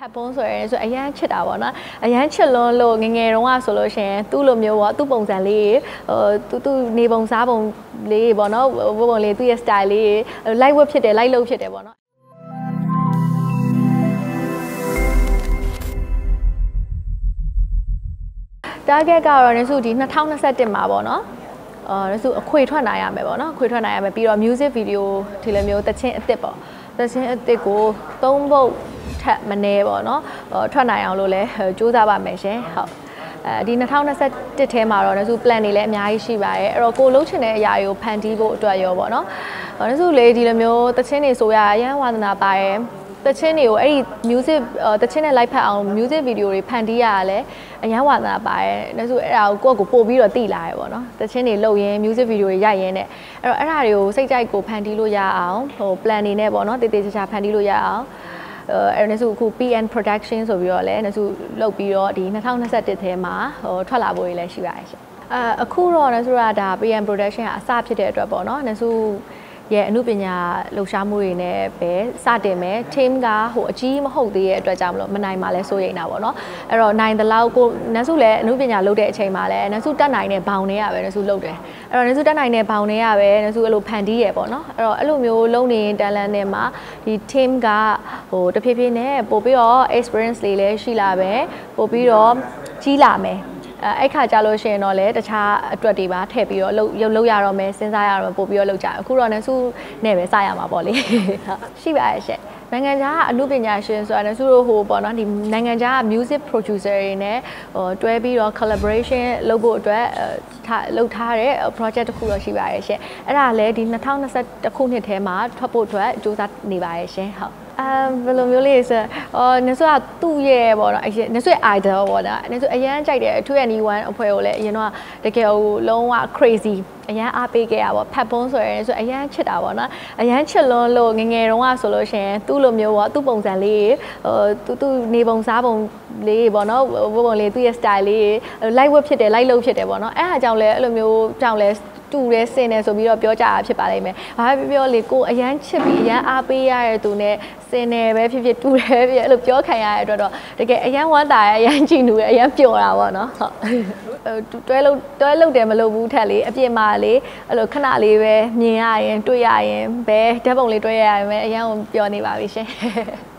ဖတ်ပုံးဆိုရဲဆိုအရန်ချစ်တာပေါ့နော်အရန်ချစ်လွန်းလို့ငငယ်တုန်းကဆိုလို့ရှိရင်သူ့လိုမျိုးပေါ့သူ့ပုံစံလေးဟိုသူသူနေပုံစားပုံလေးပေါ့နော်ဘပုံလေးသူ့ရဲ့ style လေး light work ဖြစ်တယ် light look ဖြစ်တယ်ပေါ့နော် target ကတော့နစုဒီ2021မှာပေါ့နော်အာနစုအခွေထွက်နိုင်ရမယ်ပေါ့နော်အခွေထွက်နိုင်ရမယ်ပြီးတော့ music video ဒီလိုမျိုးတချင်းအစ်စ်ပေါ့တချင်းအစ်စ်ကို၃ပုတ်ထ က်မနေပေါ့နော်ထွက်နိုင်အောင်လို့လည်းစူးစမ်းပါမယ်ရှင်ဟုတ်အဲဒီ2021ထဲမှာတော့နစု plan တွေလည်းအများကြီးရှိပါတယ်အဲ့တော့ကိုလှုပ်ချင်တဲ့အရာတွေကိုဖန်တီးဖို့အတွက်ရောပေါ့နော်နစုလေဒီလိုမျိုးတချင်းတွေဆိုရအရန်ဝါသနာပါရယ်တချင်းတွေကိုအဲ့ဒီ music တချင်းနဲ့ live ဖတ်အောင် music video တွေဖန်တီးရတာလည်းအရန်ဝါသနာပါတယ်။ဒါဆိုအဲ့ဒါကိုကိုယ့်ကိုပို့ပြီးတော့တိလာရပေါ့နော်။တချင်းတွေလုပ်ရင်း music video တွေရိုက်ရင်းနဲ့အဲ့တော့အဲ့ဒါတွေကိုစိတ်ကြိုက်ကိုဖန်တီးလို့ရအောင်ဟို plan နေနဲ့ပေါ့နော်တေးသေးချာချာဖန်တီးလို့ရအောင် အဲအဲ့ဒါဆိုအခု PN production ဆိုပြီးတော့လည်းနစုလုပ်ပြီးတော့ဒီ2021ထဲမှာဟိုထွက်လာဖို့လည်းရှိပါတယ်ရှင်။အဲအခုတော့နစုကဒါ PN production ကအစဖြစ်တဲ့အတွက်ပေါ့နော်။နစု ရဲ့အမှုပညာလှူရှားမှုတွေနဲ့ပဲစတင်မယ် team ကဟိုအကြီးမဟုတ်သေးတဲ့အတွက်ကြောင့်မလို့မနိုင်မှလည်းစိုးရိမ်တာပေါ့နော်အဲ့တော့နိုင်တဲ့လောက်ကိုနန်းစုလည်းအမှုပညာလုပ်တဲ့အချိန်မှာလည်းနန်းစုတက်နိုင်တဲ့ဘောင်တွေကပဲနန်းစုလုပ်တယ်အဲ့တော့နန်းစုတက်နိုင်တဲ့ဘောင်တွေကပဲနန်းစုအဲ့လိုဖန်တီးရပေါ့နော်အဲ့တော့အဲ့လိုမျိုးလုပ်နေတန်လန်နဲ့မှာဒီ team ကဟိုတဖြည်းဖြည်းနဲ့ပို့ပြီးတော့ experience လေးလည်းရှိလာပဲပို့ပြီးတော့ကြီးလာမယ် အဲအဲ့ခါကြလို့ရှိရင်တော့လေတခြားအတွက်တွေပါထည့်ပြီးတော့လှုပ်ရုပ်လှုပ်ရတော့မယ်စဉ်းစားရတော့ပို့ပြီးတော့လှုပ်ကြအခုတော့နစုနဲ့ပဲစရမှာပေါ့လေဟုတ်ရှိပါရဲ့ရှင့်နိုင်ငံခြားအမှုပညာရှင်ဆိုတာနစုတို့ဟိုပေါ့နော်ဒီနိုင်ငံခြား music producer တွေနဲ့ဟိုတွဲပြီးတော့ collaboration လုပ်ဖို့အတွက်ထားလုပ်ထားတဲ့ project တစ်ခုတော့ရှိပါရဲ့ရှင်အဲ့ဒါလည်းဒီ2021ခုနှစ်ထဲမှာထွက်ဖို့အတွက်စူးစမ်းနေပါရဲ့ရှင်ဟုတ်အဲ ဘယ်လိုမျိုးလေးဆိုအော်နင်ဆိုကသူ့ရဲ့ပေါ့နော်အရင်နင်ဆိုရဲ့ idol ပေါ့နော်နင်ဆိုအရန်ကြိုက်တယ် 2NE1 အဖွဲ့ကိုလည်းအရင်တော့တကယ်ဟိုလုံးဝ crazy အရန်အားပေးခဲ့ရပါဖတ်ပုံးဆိုရဲဆိုအရန်ချစ်တာပေါ့နော်အရန်ချစ်လွန်းလို့ငငယ်တုန်းကဆိုလို့ရှိရင်သူ့လိုမျိုးပေါ့သူ့ပုံစံလေးဟိုသူသူနေပုံစားပုံလေးပေါ့နော်ဘပုံလေးသူ့ရဲ့ style လေး light work ဖြစ်တယ် light look ဖြစ်တယ်ပေါ့နော်အဲ့အားကြောင့်လဲအဲ့လိုမျိုးကြောင့်လဲ တူတယ်စင်တယ်ဆိုပြီးတော့ပြောကြတာဖြစ်ပါလိမ့်မယ်။ဘာပဲပြောပြောလေကိုအရန်ချစ်ပြီးအရန်အားပေးရတဲ့သူနဲ့စင်တယ်ပဲဖြစ်ဖြစ်တူတယ်ဖြစ်အဲ့လိုပြောခံရတဲ့အတွက်တော့တကယ်အရန်ဝမ်းသာရအရန်ကြည်နူရအရန်ပျော်တာပေါ့နော်။ဟုတ်တွဲလို့တွဲလို့တယ်မလို့ဘူးထက်လေအပြင်မှာလေအဲ့လိုခဏလေးပဲမြင်ရရင်တွေ့ရရင်ပဲဓာတ်ပုံလေးတွေ့ရရင်ပဲအရန်ကိုပျော်နေပါပြီရှင်။